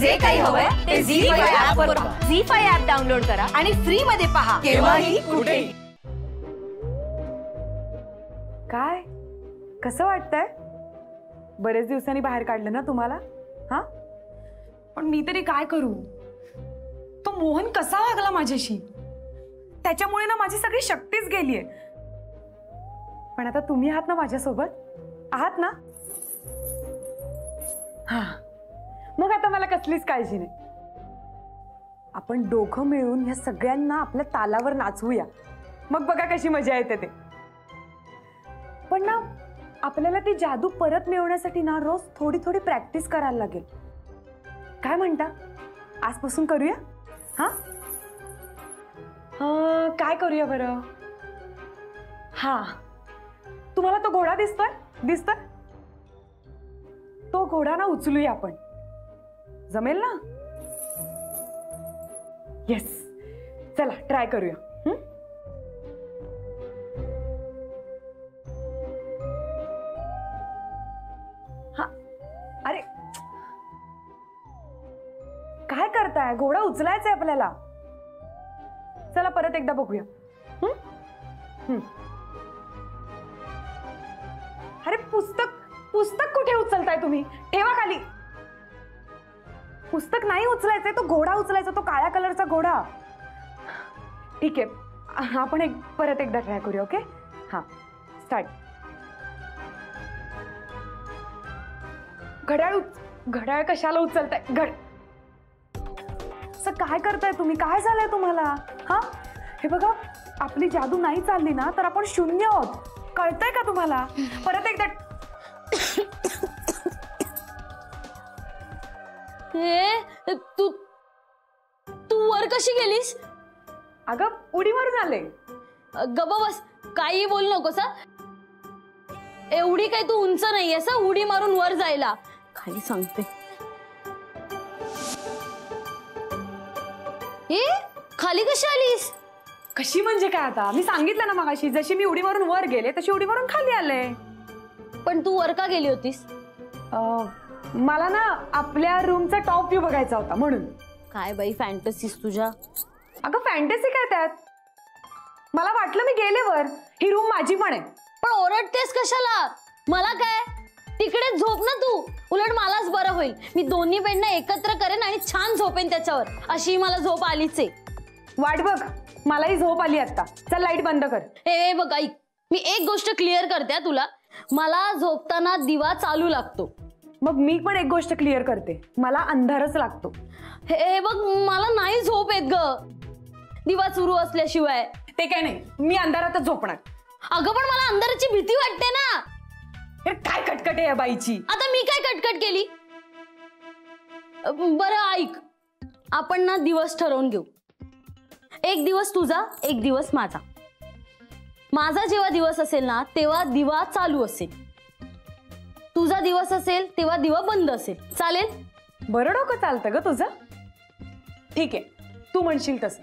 जे काही हवंय ते झी फाय ऍप वर. झी फाय ऍप डाउनलोड करा आणि फ्री मध्ये पहा. केव्हाही कुठेही काय? कसं वाटतंय? बरेच दिवसांनी बाहेर काढलं ना तुम्हाला? हा? पण मी तरी काय करू? तो मोहन कसा वागला माझ्याशी? त्याच्यामुळे ना माझी सगळी शक्तीच गेलीये. पण आता तुम्ही आहात ना माझ्यासोबत? आहात ना? हा. कसलीच काळजी नाही. आपण दोघं मिळून ह्या सगळ्यांना आपल्या तालावर नाचवूया. मग बघा कशी मजा येते ते. पण ना आपल्याला ती जादू परत मिळवण्यासाठी ना रोज थोडी थोडी प्रॅक्टिस करायला लागेल. काय म्हणता? आजपासून करूया? हा? काय करूया बरं? हा. तुम्हाला तो घोडा दिसतोय? दिसतोय? तो घोडा ना उचलूया आपण. जमेल ना? येस चला ट्राय करूया. हा? अरे. काय करताय? घोडा उचलायचंय आपल्याला. चला परत एकदा बघूया. अरे पुस्तक पुस्तक कुठे उचलताय तुम्ही? ठेवा खाली. पुस्तक नाही उचलायचंय तो घोडा उचलायचा तो काळ्या कलरचा घोडा. ठीक आहे आपण एक परत एकदा ट्राय करूया ओके हा स्टार्ट घड्याळ उच- घड्याळ कशाला उचलताय? घड असं काय करताय तुम्ही? काय झालंय तुम्हाला? हा? हे बघा आपली जादू नाही चालली ना तर आपण शून्य आहोत. कळतंय का तुम्हाला? परत एकदा हे तू तू वर कशी गेलीस? अगं उडी मारून आले गबा बस काही बोलू नकोस हा. एवढी काही तू उंच नाहीयेस हा, उडी मारून वर जायला. काही सांगते. हे खाली कशी आलीस? कशी म्हणजे काय आता? मी सांगितलं ना मगाशी जशी मी उडी मारून वर गेले तशी उडी मारून खाली आले. पण तू वर का गेली होतीस? अं, मला ना आपल्या रूमचा टॉप व्ह्यू बघायचा होता म्हणून. काय बाई फॅन्टसीस तुझ्या? अगं फॅन्टसी काय त्यात? मला वाटलं मी गेले वर. ही रूम माझी पण आहे. पण ओरडतेस कशाला? मला काय? तिकडे झोप ना तू. उलट मलाच बरं होईल. मी दोन्ही बेडना एकत्र करेन आणि छान झोपेन त्याच्यावर. अशी मला झोप आलीच आहे. वाट बघ. मलाही झोप आली आता चल लाइट बंद कर. हे हे बघ ऐक. मी एक गोष्ट क्लिअर करते हा तुला. मला झोपताना दिवा चालू लागतो. मग मी पण एक गोष्ट क्लिअर करते. मला अंधारच लागतो. हे हे बघ मला नाही झोप येत ग. दिवा सुरू असल्याशिवाय. ते काय नाही मी अंधारातच झोपणार. अगं पण मला अंधाराची भीती वाटते ना. हे काय कटकट आहे या बाईची? आता मी काय कटकट केली? अ, बरं ऐक. आपण ना दिवस ठरवून घेऊ. एक दिवस तुझा एक दिवस माझा. माझा जेव्हा दिवस असेल ना तेव्हा दिवा चालू असेल. तुझा दिवस असेल तेव्हा दिवा बंद असेल. चालेल? बरं डोकं चालतं ग तुझं. ठीक आहे. तू म्हणशील तसं.